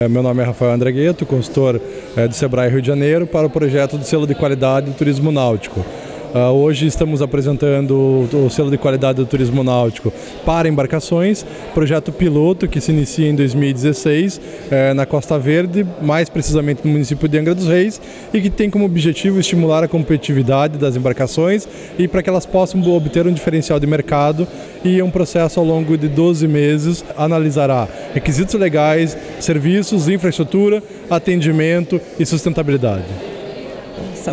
Meu nome é Rafael Andragueto, consultor do Sebrae Rio de Janeiro para o projeto do selo de qualidade do turismo náutico. Uh, hoje estamos apresentando o selo de qualidade do turismo náutico para embarcações, projeto piloto que se inicia em 2016 eh, na Costa Verde, mais precisamente no município de Angra dos Reis, e que tem como objetivo estimular a competitividade das embarcações e para que elas possam obter um diferencial de mercado e um processo ao longo de 12 meses analisará requisitos legais, serviços, infraestrutura, atendimento e sustentabilidade.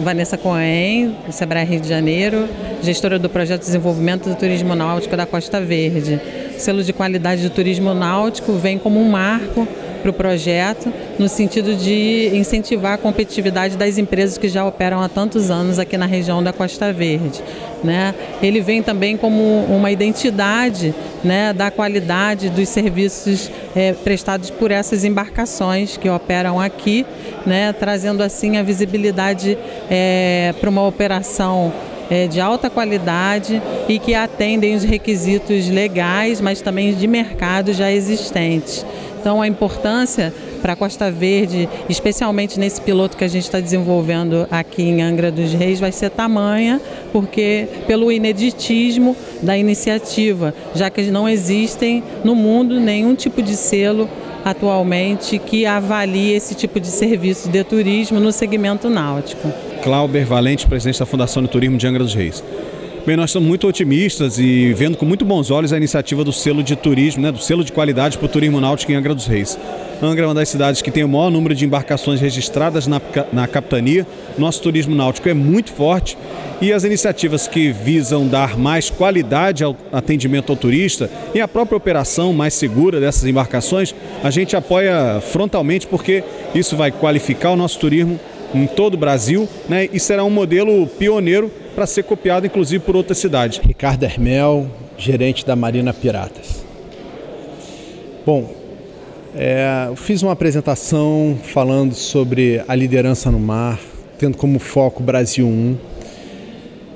Vanessa Cohen, do Sebrae Rio de Janeiro, gestora do projeto de desenvolvimento do turismo náutico da Costa Verde. O selo de qualidade do turismo náutico vem como um marco para o projeto, no sentido de incentivar a competitividade das empresas que já operam há tantos anos aqui na região da Costa Verde. Né? Ele vem também como uma identidade né, da qualidade dos serviços é, prestados por essas embarcações que operam aqui, né, trazendo assim a visibilidade é, para uma operação é, de alta qualidade e que atendem os requisitos legais, mas também de mercado já existentes. Então, a importância para a Costa Verde, especialmente nesse piloto que a gente está desenvolvendo aqui em Angra dos Reis, vai ser tamanha, porque pelo ineditismo da iniciativa, já que não existem no mundo nenhum tipo de selo atualmente que avalie esse tipo de serviço de turismo no segmento náutico. Clauber Valente, presidente da Fundação de Turismo de Angra dos Reis. Bem, nós estamos muito otimistas e vendo com muito bons olhos a iniciativa do selo de turismo, né, do selo de qualidade para o turismo náutico em Angra dos Reis. Angra é uma das cidades que tem o maior número de embarcações registradas na, na capitania. Nosso turismo náutico é muito forte e as iniciativas que visam dar mais qualidade ao atendimento ao turista e a própria operação mais segura dessas embarcações, a gente apoia frontalmente porque isso vai qualificar o nosso turismo em todo o Brasil né, e será um modelo pioneiro para ser copiado inclusive por outras cidades. Ricardo Hermel, gerente da Marina Piratas. Bom, é, eu fiz uma apresentação falando sobre a liderança no mar, tendo como foco Brasil 1.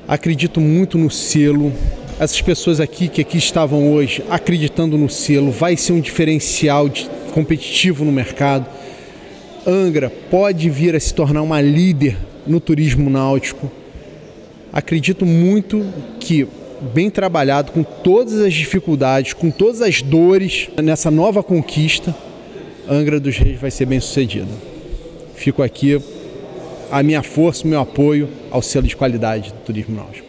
Acredito muito no selo. Essas pessoas aqui que aqui estavam hoje acreditando no selo vai ser um diferencial de, competitivo no mercado. Angra pode vir a se tornar uma líder no turismo náutico acredito muito que bem trabalhado, com todas as dificuldades, com todas as dores, nessa nova conquista, Angra dos Reis vai ser bem sucedida. Fico aqui a minha força, o meu apoio ao selo de qualidade do turismo náutico.